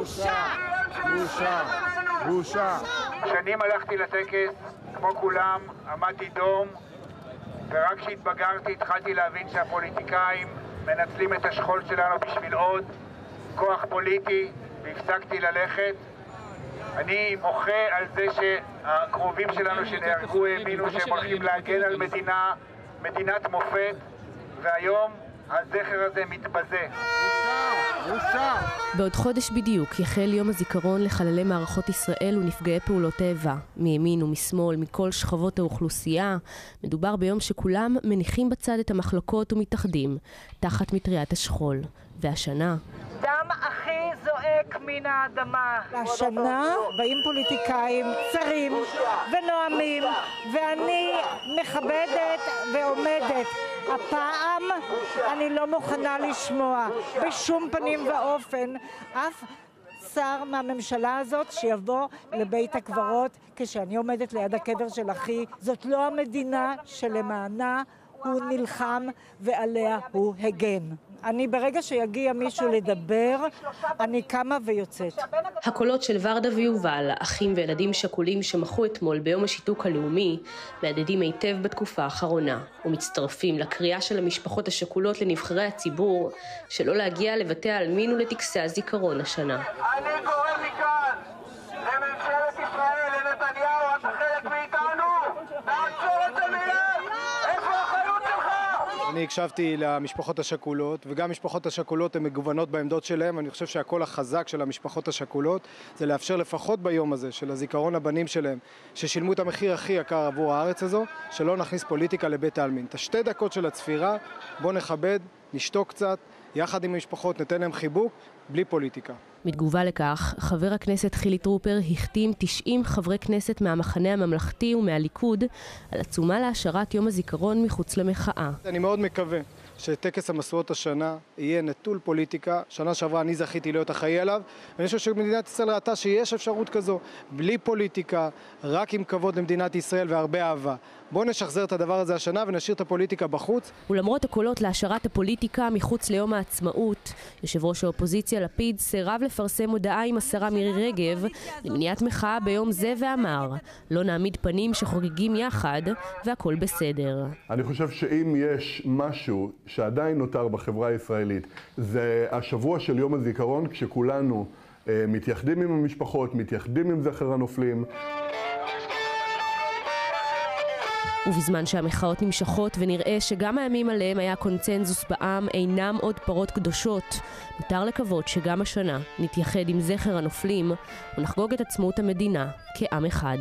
בושה! בושה! בושה! שנים הלכתי לטקס, כמו כולם, עמדתי דום, ורק כשהתבגרתי התחלתי להבין שהפוליטיקאים מנצלים את השכול שלנו בשביל עוד כוח פוליטי, והפסקתי ללכת. אני מוחה על זה שהקרובים שלנו שנהרגו האמינו שהם הולכים להגן על מדינה, מדינת מופת, והיום הזכר הזה מתבזה. בעוד חודש בדיוק יחל יום הזיכרון לחללי מערכות ישראל ונפגעי פעולות איבה, מימין ומשמאל, מכל שכבות האוכלוסייה. מדובר ביום שכולם מניחים בצד את המחלוקות ומתאחדים, תחת מטריית השכול. והשנה, זועק מן האדמה. השנה באים פוליטיקאים צרים ונואמים, ואני מכבדת ועומדת. הפעם אני לא מוכנה לשמוע בשום פנים ואופן אף שר מהממשלה הזאת שיבוא לבית הקברות כשאני עומדת ליד הקבר של אחי. זאת לא המדינה שלמענה הוא נלחם ועליה הוא הגן. אני ברגע שיגיע מישהו לדבר, אני קמה ויוצאת. הקולות של ורדה ויובל, אחים וילדים שכולים שמחו אתמול ביום השיתוק הלאומי, מהדהדים היטב בתקופה האחרונה, ומצטרפים לקריאה של המשפחות השכולות לנבחרי הציבור, שלא להגיע לבתי העלמין ולטקסי הזיכרון השנה. אני קורא אני הקשבתי למשפחות השכולות, וגם המשפחות השכולות הן מגוונות בעמדות שלהן. אני חושב שהקול החזק של המשפחות השכולות זה לאפשר לפחות ביום הזה של הזיכרון הבנים שלהם, ששילמו את המחיר הכי יקר עבור הארץ הזו, שלא נכניס פוליטיקה לבית העלמין. את השתי דקות של הצפירה, בואו נכבד, נשתוק קצת, יחד עם המשפחות ניתן להם חיבוק, בלי פוליטיקה. בתגובה לכך, חבר הכנסת חילי טרופר החתים 90 חברי כנסת מהמחנה הממלכתי ומהליכוד על עצומה להשארת יום הזיכרון מחוץ למחאה. אני מאוד מקווה שטקס המשואות השנה יהיה נטול פוליטיקה. שנה שעברה אני זכיתי להיות אחראי עליו, ואני חושב שמדינת ישראל ראתה שיש אפשרות כזו, בלי פוליטיקה, רק עם כבוד למדינת ישראל והרבה אהבה. בואו נשחזר את הדבר הזה השנה ונשאיר את הפוליטיקה בחוץ. ולמרות הקולות להשארת הפוליטיקה מחוץ ליום העצמאות, יושב ראש האופוזיציה לפיד סירב לפרסם הודעה עם השרה מירי רגב למניעת מחאה ביום זה ואמר לא נעמיד פנים שחוגגים יחד והכל בסדר. אני חושב שאם יש משהו שעדיין נותר בחברה הישראלית, זה השבוע של יום הזיכרון, כשכולנו אה, מתייחדים עם המשפחות, מתייחדים עם זכר הנופלים. ובזמן שהמחאות נמשכות ונראה שגם הימים עליהם היה קונצנזוס בעם אינם עוד פרות קדושות, מותר לקוות שגם השנה נתייחד עם זכר הנופלים ונחגוג את עצמאות המדינה כעם אחד.